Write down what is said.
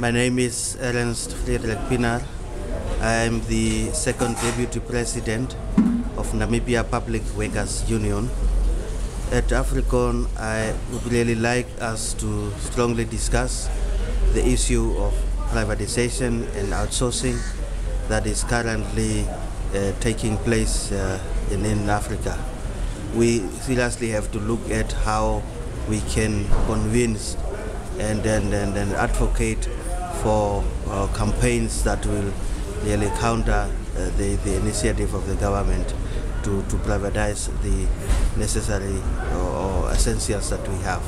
My name is Ernst Friedrich Pienaar. I am the second deputy president of Namibia Public Workers Union. At AFRECON, I would really like us to strongly discuss the issue of privatization and outsourcing that is currently uh, taking place uh, in, in Africa. We seriously have to look at how we can convince and, and, and, and advocate for uh, campaigns that will really counter uh, the, the initiative of the government to, to privatize the necessary or, or essentials that we have.